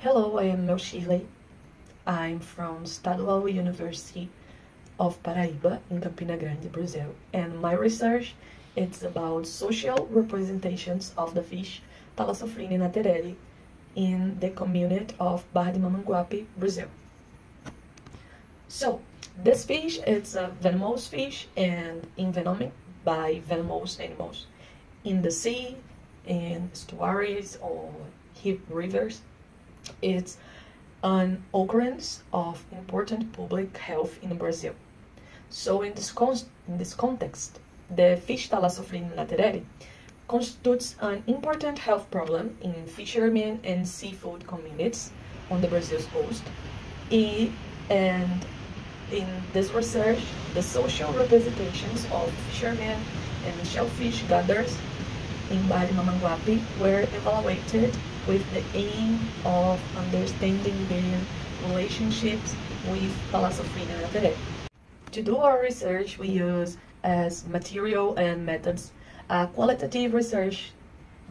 Hello, I am Mell Shirley. I'm from Estadual University of Paraíba in Campina Grande, Brazil. And my research is about social representations of the fish Thalassophryne nattereri in the community of Barra de Mamanguape, Brazil. So, this fish is a venomous fish and envenomed by venomous animals in the sea, in estuaries or hip rivers. It's an occurrence of important public health in Brazil. So in this, in this context, the fish Thalassophryne nattereri constitutes an important health problem in fishermen and seafood communities on the Brazil's coast. And in this research, the social representations of fishermen and shellfish gatherers in de Mamanguape were evaluated with the aim of understanding their relationships with Thalassophryne nattereri. To do our research, we use as material and methods a qualitative research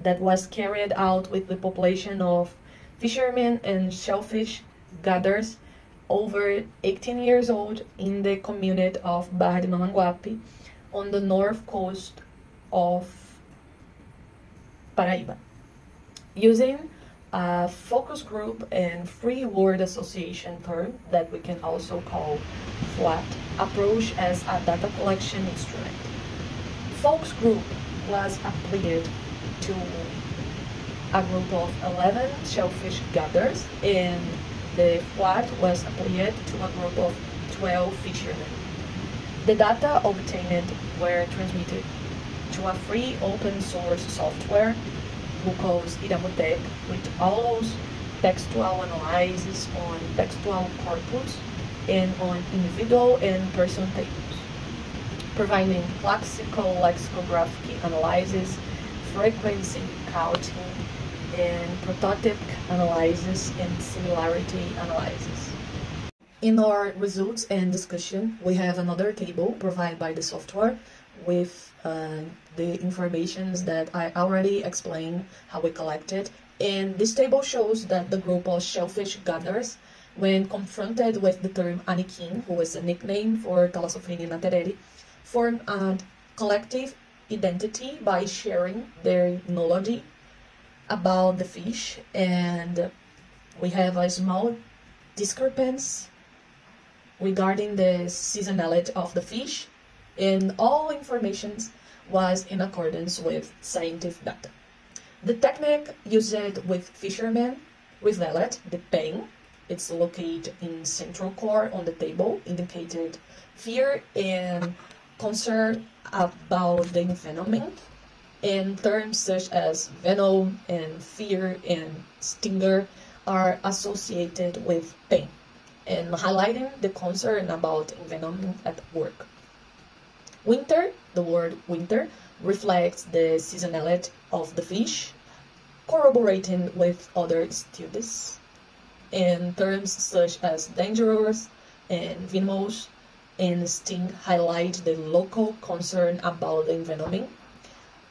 that was carried out with the population of fishermen and shellfish gatherers over 18 years old in the community of Barra de Mamanguape on the north coast of Paraíba. Using a focus group and free word association term that we can also call FWAT approach as a data collection instrument. Focus group was applied to a group of 11 shellfish gatherers and the FWAT was applied to a group of 12 fishermen. The data obtained were transmitted to a free open source software calls IRaMuTeQ, which allows textual analysis on textual corpus and on individual and person tables, providing classical lexicographic analysis, frequency counting, and prototypic analysis and similarity analysis. In our results and discussion, we have another table provided by the software with uh, the informations that I already explained how we collected. And this table shows that the group of shellfish gatherers, when confronted with the term anikin, who is a nickname for Thalassophryne nattereri, form a collective identity by sharing their knowledge about the fish. And we have a small discrepancy regarding the seasonality of the fish and all information was in accordance with scientific data. The technique used with fishermen revealed the pain. It's located in central core on the table, indicated fear and concern about the envenoming. And terms such as venom and fear and stinger are associated with pain and highlighting the concern about envenoming at work. Winter, the word winter, reflects the seasonality of the fish, corroborating with other studies. And terms such as dangerous and venomous and sting highlight the local concern about the envenoming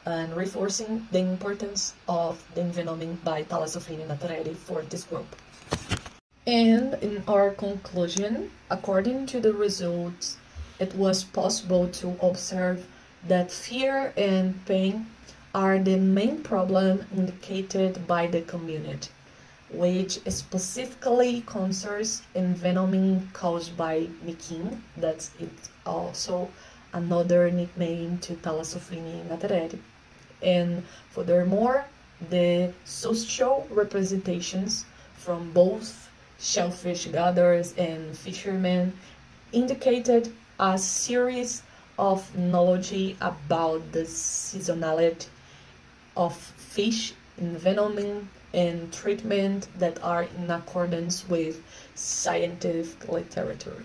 and reinforcing the importance of the envenoming by Thalassophryne nattereri for this group. And in our conclusion, according to the results it was possible to observe that fear and pain are the main problem indicated by the community, which specifically concerns envenoming caused by Nikin, that's it also another nickname to Thalassophryne nattereri. And furthermore, the social representations from both shellfish gatherers and fishermen indicated a series of knowledge about the seasonality of fish envenoming and treatment that are in accordance with scientific literature.